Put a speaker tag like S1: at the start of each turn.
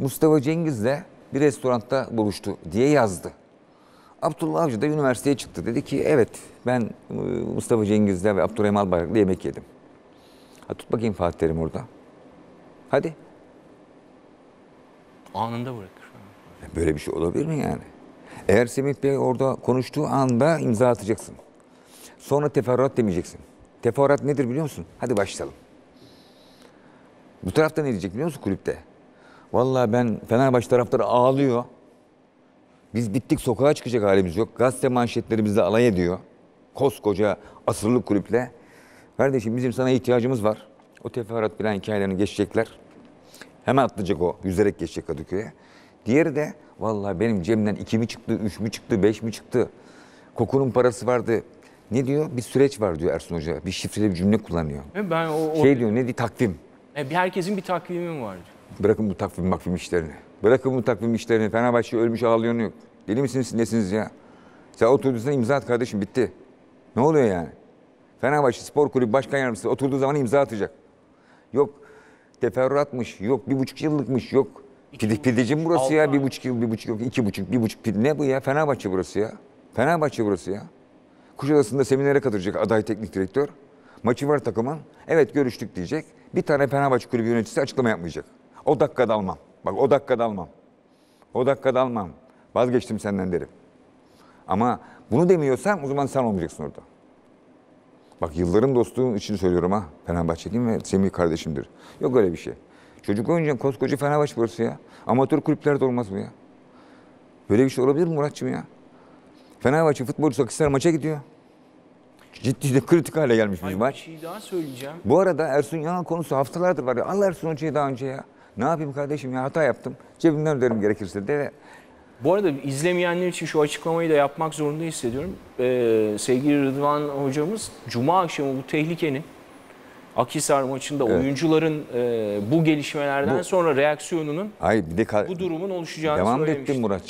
S1: Mustafa Cengiz'le bir restoranda buluştu diye yazdı. Abdullah Avcı da üniversiteye çıktı. Dedi ki evet ben e, Mustafa Cengiz'le ve Abdurrahim Albayrak'la yemek yedim. Ha, tut bakayım Fatih Terim orada. Hadi.
S2: Anında bırakır.
S1: Böyle bir şey olabilir mi yani? Eğer Semih Bey orada konuştuğu anda imza atacaksın. Sonra teferruat demeyeceksin. Teferruat nedir biliyor musun? Hadi başlayalım. Bu tarafta ne diyecek biliyor musun kulüpte? Vallahi ben Fenerbahçe taraftarı ağlıyor. Biz bittik sokağa çıkacak halimiz yok. Gazete manşetleri bizi alay ediyor. Koskoca asırlık kulüple. Kardeşim bizim sana ihtiyacımız var. O teferruat bilen hikayelerini geçecekler. Hemen atlayacak o. Yüzerek geçecek Kadıköy'e. Diğeri de vallahi benim cebimden iki mi çıktı, üç mü çıktı, beş mi çıktı? Kokunun parası vardı. Ne diyor? Bir süreç var diyor Ersun Hoca. Bir şifreli bir cümle kullanıyor.
S2: Ben o, o
S1: Şey diyor ne diyor? Takvim.
S2: E, bir herkesin bir takvimi var.
S1: Bırakın bu takvim makvim işlerini. Bırakın bu takvim işlerini. Fenerbahçe ölmüş ağlayan yok. Deli misiniz nesiniz ya? Sen oturduysan imza at kardeşim bitti. Ne oluyor yani? Fenerbahçe Spor Kulübü Başkan Yardımcısı oturduğu zaman imza atacak. Yok teferruatmış, yok bir buçuk yıllıkmış, yok. Pide, pideci mi burası
S2: altı
S1: ya? Bir buçuk yıl, bir buçuk yıl, iki buçuk, bir buçuk pide. Ne bu ya? Fenerbahçe burası ya. Fenerbahçe burası ya. Kuşadası'nda seminere katılacak aday teknik direktör. Maçı var takımın. Evet görüştük diyecek. Bir tane Fenerbahçe kulübü yöneticisi açıklama yapmayacak. O dakikada almam. Bak o dakikada almam. O dakikada almam. Vazgeçtim senden derim. Ama bunu demiyorsam o zaman sen olmayacaksın orada. Bak yılların dostluğum için söylüyorum ha. Fenerbahçeliyim ve Semih kardeşimdir. Yok öyle bir şey. Çocuk oyuncağım koskoca Fenerbahçe burası ya. Amatör kulüplerde olmaz bu ya. Böyle bir şey olabilir mi Muratçım ya? Fenerbahçe futbolcusu Akhisar maça gidiyor. Ciddi de kritik hale gelmiş bir
S2: Ay, bir
S1: maç.
S2: şey daha söyleyeceğim.
S1: Bu arada Ersun Yanal konusu haftalardır var ya. Allah Ersun Hoca'yı daha önce ya. Ne yapayım kardeşim ya hata yaptım. Cebimden öderim gerekirse de.
S2: Bu arada izlemeyenler için şu açıklamayı da yapmak zorunda hissediyorum. Ee, sevgili Rıdvan hocamız Cuma akşamı bu tehlikenin Akhisar maçında
S1: Evet.
S2: oyuncuların e, bu gelişmelerden
S1: Bu-
S2: sonra reaksiyonunun
S1: Ay bir de
S2: bu durumun oluşacağını
S1: devam da
S2: söylemişti.
S1: ettim Muratçım.